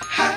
Ha!